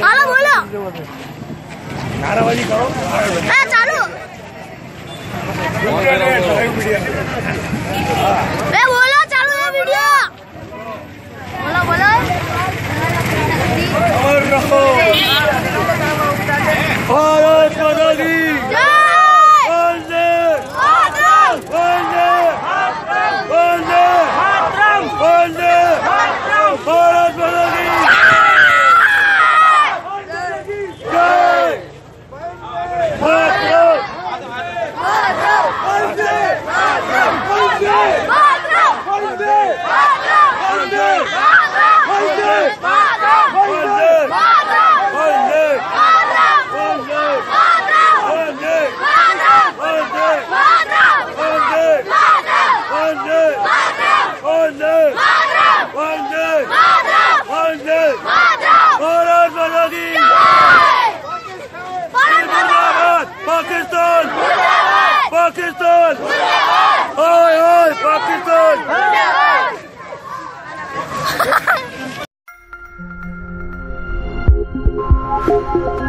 હાલો બોલો. નારાબાજી કરો. ચાલુ. Pakistan! Pakistan! Oi, oi, Pakistan!